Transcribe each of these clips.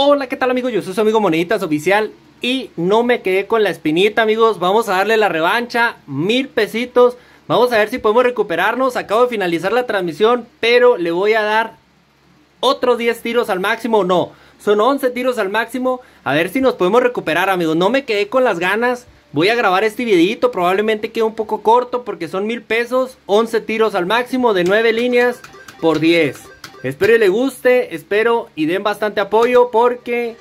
Hola, ¿qué tal amigos? Yo soy su amigo Moneditas Oficial y no me quedé con la espinita amigos. Vamos a darle la revancha, mil pesitos. Vamos a ver si podemos recuperarnos. Acabo de finalizar la transmisión, pero le voy a dar otros 10 tiros al máximo. No, son 11 tiros al máximo. A ver si nos podemos recuperar amigos. No me quedé con las ganas. Voy a grabar este videito, probablemente quede un poco corto porque son mil pesos, 11 tiros al máximo de 9 líneas por 10. Espero y le guste, espero y den bastante apoyo porque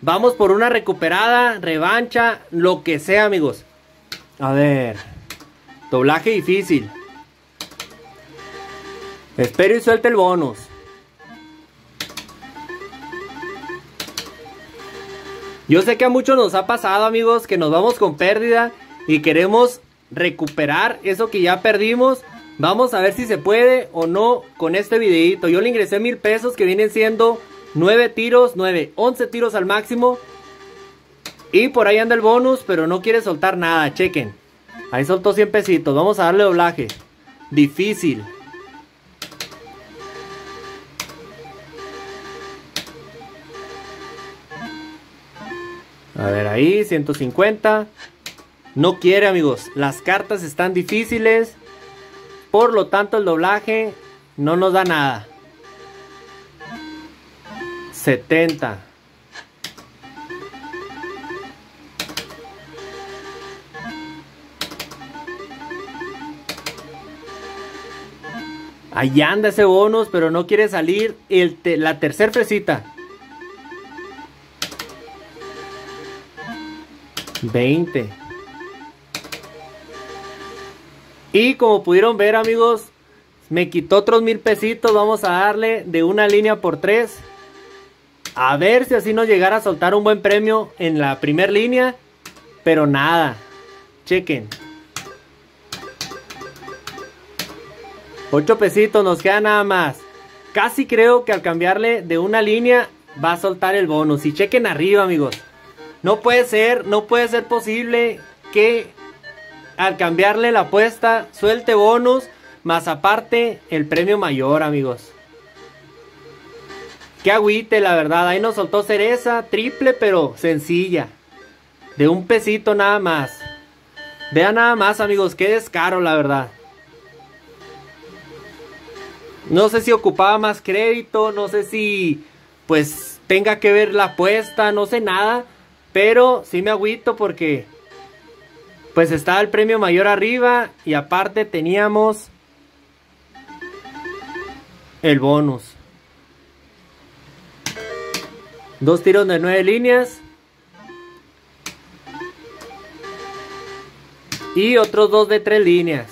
vamos por una recuperada, revancha, lo que sea amigos. A ver, doblaje difícil. Espero y suelte el bonus. Yo sé que a muchos nos ha pasado, amigos, que nos vamos con pérdida y queremos recuperar eso que ya perdimos. Vamos a ver si se puede o no con este videito. Yo le ingresé mil pesos que vienen siendo 9 tiros, 9, 11 tiros al máximo. Y por ahí anda el bonus, pero no quiere soltar nada, chequen. Ahí soltó 100 pesitos, vamos a darle doblaje. Difícil. A ver, ahí, 150. No quiere, amigos. Las cartas están difíciles. Por lo tanto, el doblaje no nos da nada. 70. Ahí anda ese bonus, pero no quiere salir el la tercera fresita. 20. Y como pudieron ver amigos, me quitó otros mil pesitos. Vamos a darle de una línea por tres. A ver si así nos llegara a soltar un buen premio en la primera línea. Pero nada. Chequen. 8 pesitos nos queda nada más. Casi creo que al cambiarle de una línea va a soltar el bonus. Y chequen arriba amigos. No puede ser, no puede ser posible que al cambiarle la apuesta suelte bonus más aparte el premio mayor, amigos. Qué agüite, la verdad. Ahí nos soltó cereza, triple, pero sencilla. De un pesito nada más. Vean nada más, amigos. Qué descaro, la verdad. No sé si ocupaba más crédito. No sé si, pues, tenga que ver la apuesta. No sé nada. Pero sí me agüito porque pues estaba el premio mayor arriba y aparte teníamos el bonus. Dos tiros de nueve líneas. Y otros dos de tres líneas.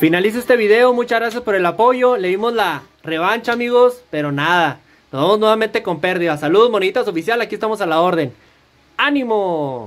Finalizo este video. Muchas gracias por el apoyo. Le dimos la revancha, amigos. Pero nada. Nos vamos nuevamente con pérdida. Saludos, monitas oficial. Aquí estamos a la orden. ¡Ánimo!